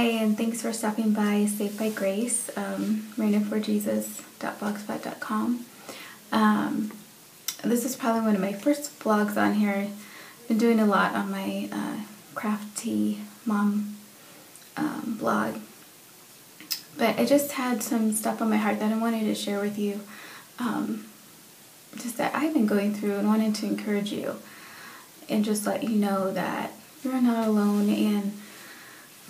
Hi, and thanks for stopping by Saved by Grace, um, reinaforjesus.blogspot.com. Um, this is probably one of my first vlogs on here. I've been doing a lot on my uh, crafty mom um, blog. But I just had some stuff on my heart that I wanted to share with you. Um, just that I've been going through and wanted to encourage you and just let you know that you're not alone and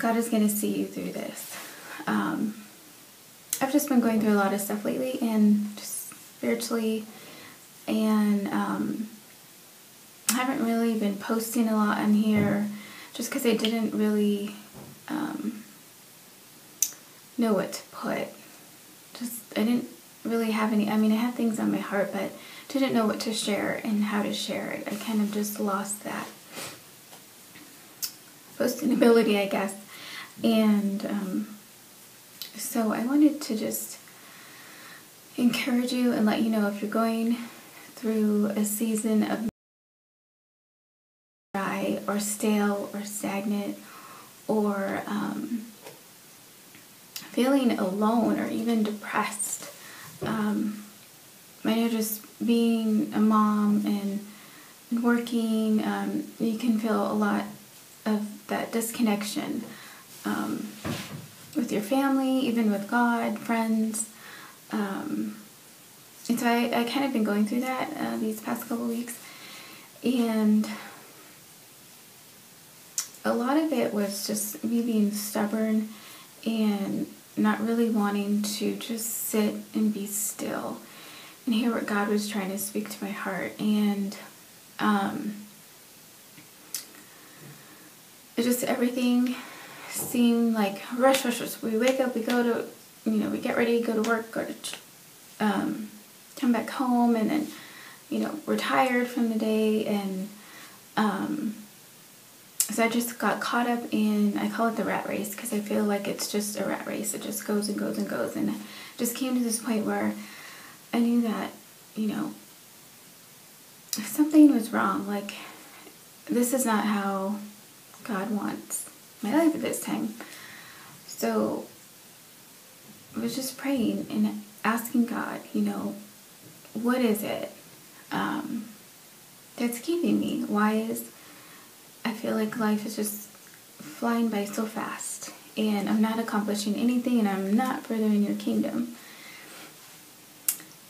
God is going to see you through this. Um, I've just been going through a lot of stuff lately and just spiritually and um, I haven't really been posting a lot on here just because I didn't really um, know what to put. Just, I didn't really have any, I mean, I had things on my heart, but didn't know what to share and how to share it. I kind of just lost that posting ability, I guess. And um, so I wanted to just encourage you and let you know if you're going through a season of dry or stale or stagnant or um, feeling alone or even depressed. Um, I know just being a mom and, working, um, you can feel a lot of that disconnection um, with your family, even with God, friends. Um, and so I, I kind of been going through that uh, these past couple weeks. And a lot of it was just me being stubborn and not really wanting to just sit and be still and hear what God was trying to speak to my heart. And um, just everything seemed like rush, rush, rush. We wake up, we go to, you know, we get ready, go to work, go to, um, come back home, and then, you know, we're tired from the day, and um, so I just got caught up in, I call it the rat race, because I feel like it's just a rat race. It just goes and goes and goes, and just came to this point where I knew that, you know, something was wrong. Like, this is not how God wants my life at this time. So I was just praying and asking God, you know, what is it um, that's keeping me? Why is I feel like life is just flying by so fast and I'm not accomplishing anything and I'm not furthering your kingdom.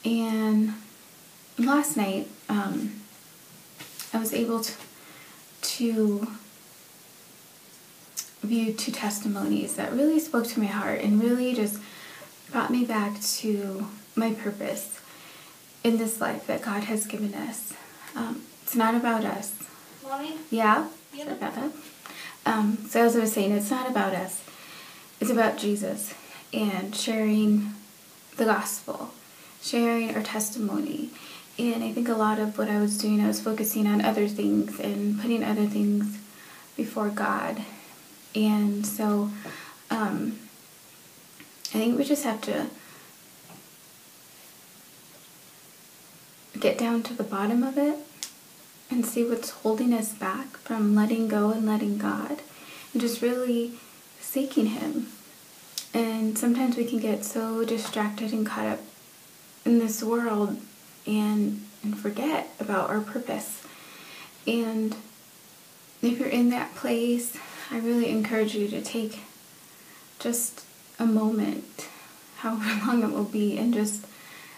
And last night, um, I was able to, to view two testimonies that really spoke to my heart and really just brought me back to my purpose in this life that God has given us. Um, it's not about us. Mommy? Yeah? Yeah. Sorry about that. Um, so as I was saying, it's not about us. It's about Jesus and sharing the gospel, sharing our testimony. And I think a lot of what I was doing, I was focusing on other things and putting other things before God and so um, I think we just have to get down to the bottom of it and see what's holding us back from letting go and letting God and just really seeking Him. And sometimes we can get so distracted and caught up in this world and, and forget about our purpose. And if you're in that place I really encourage you to take just a moment, however long it will be, and just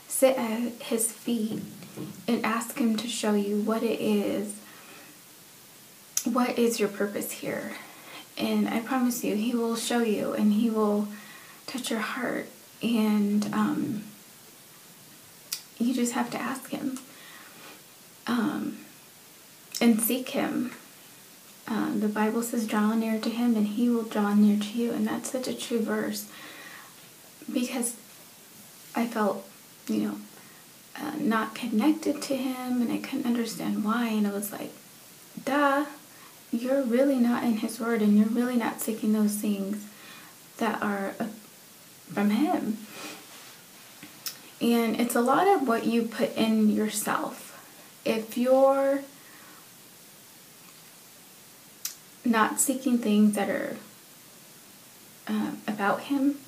sit at his feet and ask him to show you what it is. What is your purpose here? And I promise you, he will show you and he will touch your heart. And um, you just have to ask him um, and seek him um, the Bible says, draw near to him and he will draw near to you. And that's such a true verse because I felt, you know, uh, not connected to him and I couldn't understand why. And I was like, duh, you're really not in his word and you're really not seeking those things that are uh, from him. And it's a lot of what you put in yourself. If you're not seeking things that are uh, about him,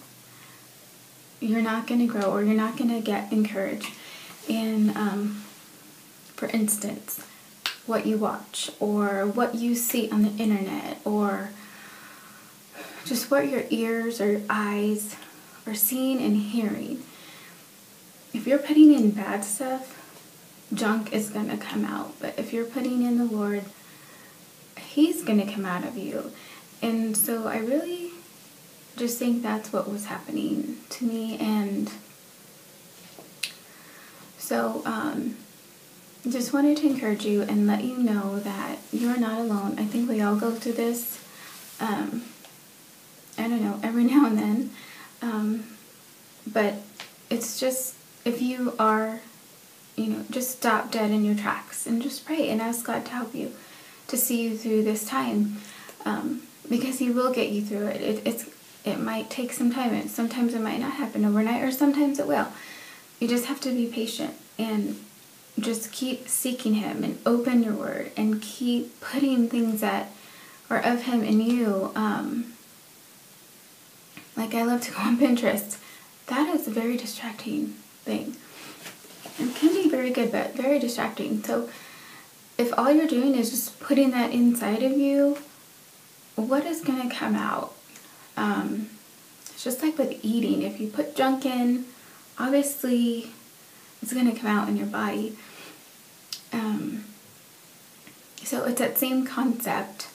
you're not going to grow or you're not going to get encouraged. And um, for instance, what you watch or what you see on the internet or just what your ears or eyes are seeing and hearing. If you're putting in bad stuff, junk is going to come out. But if you're putting in the Lord, He's going to come out of you. And so I really just think that's what was happening to me. And so, um, just wanted to encourage you and let you know that you're not alone. I think we all go through this. Um, I don't know, every now and then. Um, but it's just, if you are, you know, just stop dead in your tracks and just pray and ask God to help you to see you through this time. Um, because He will get you through it. it. It's It might take some time. and sometimes it might not happen overnight or sometimes it will. You just have to be patient and just keep seeking Him and open your word and keep putting things that are of Him in you. Um, like I love to go on Pinterest. That is a very distracting thing. It can be very good, but very distracting. So if all you're doing is just putting that inside of you, what is going to come out? Um, it's just like with eating. If you put junk in, obviously it's going to come out in your body. Um, so it's that same concept.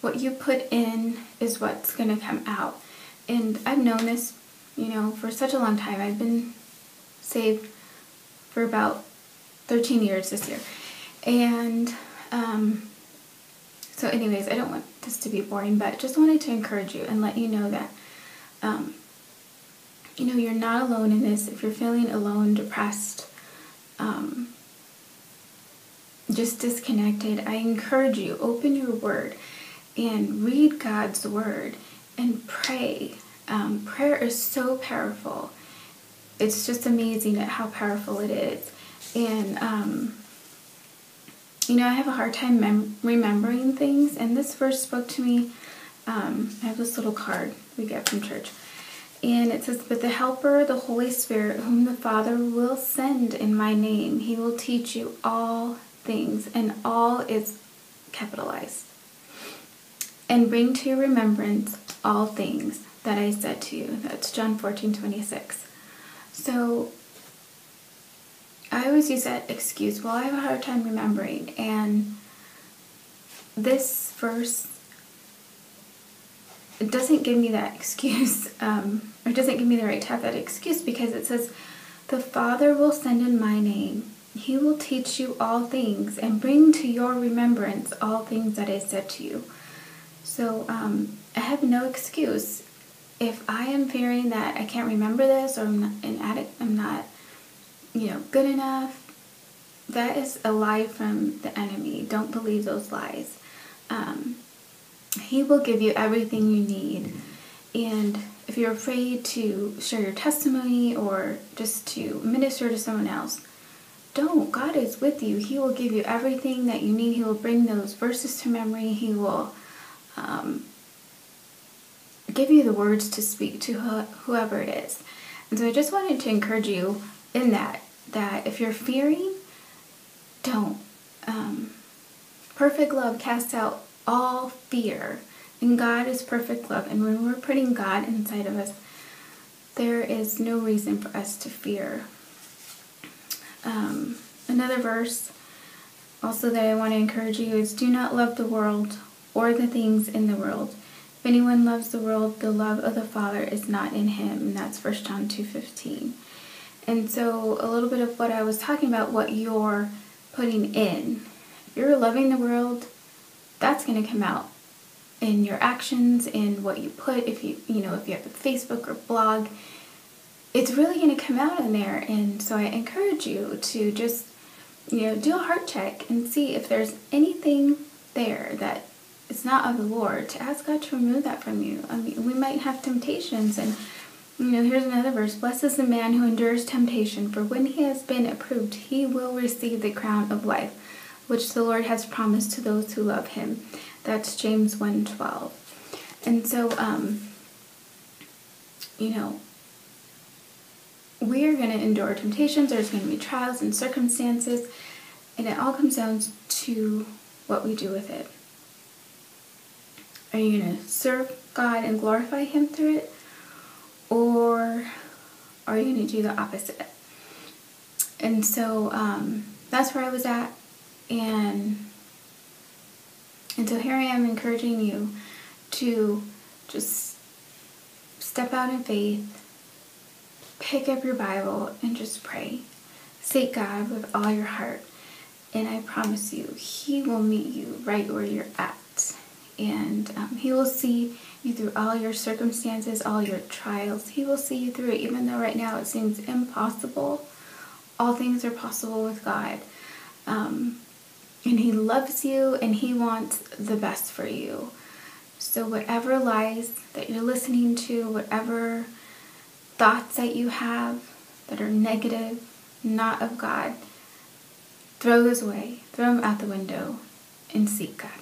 What you put in is what's going to come out. And I've known this, you know, for such a long time. I've been saved for about 13 years this year. And um, so, anyways, I don't want this to be boring, but just wanted to encourage you and let you know that, um, you know, you're not alone in this. If you're feeling alone, depressed, um, just disconnected, I encourage you, open your word and read God's word and pray. Um, prayer is so powerful. It's just amazing at how powerful it is. And, um, you know, I have a hard time mem- remembering things, and this verse spoke to me. Um, I have this little card we get from church. And it says, But the Helper, the Holy Spirit, whom the Father will send in my name, he will teach you all things, and all is capitalized. And bring to your remembrance all things that I said to you. That's John 14 26. So I always use that excuse, well, I have a hard time remembering. And this verse doesn't give me that excuse, um, or doesn't give me the right to have that excuse because it says, The Father will send in my name. He will teach you all things and bring to your remembrance all things that I said to you. So um, I have no excuse. If I am fearing that I can't remember this or I'm not I'm not, you know, good enough, that is a lie from the enemy. Don't believe those lies. Um, he will give you everything you need. And if you're afraid to share your testimony or just to minister to someone else, don't. God is with you. He will give you everything that you need. He will bring those verses to memory. He will um, give you the words to speak to whoever it is. And so I just wanted to encourage you in that, that if you're fearing, don't. Um, perfect love casts out all fear. And God is perfect love. And when we're putting God inside of us, there is no reason for us to fear. Um, another verse also that I want to encourage you is do not love the world or the things in the world. If anyone loves the world, the love of the Father is not in him. And that's 1 John 2.15. And so a little bit of what I was talking about, what you're putting in. If you're loving the world, that's going to come out in your actions, in what you put. If you, you know, if you have a Facebook or blog, it's really going to come out in there. And so I encourage you to just, you know, do a heart check and see if there's anything there that is not of the Lord, to ask God to remove that from you. I mean, we might have temptations and you know, here's another verse. Blessed is the man who endures temptation, for when he has been approved, he will receive the crown of life, which the Lord has promised to those who love him. That's James 1.12. And so, um, you know, we are going to endure temptations, there's going to be trials and circumstances, and it all comes down to what we do with it. Are you going to serve God and glorify Him through it? Or are you going to do the opposite? And so um, that's where I was at. And, and so here I am encouraging you to just step out in faith, pick up your Bible, and just pray. Seek God with all your heart. And I promise you, He will meet you right where you're at. And um, He will see you through all your circumstances, all your trials. He will see you through it, even though right now it seems impossible. All things are possible with God. Um, and He loves you and He wants the best for you. So, whatever lies that you're listening to, whatever thoughts that you have that are negative, not of God, throw those away, throw them out the window, and seek God.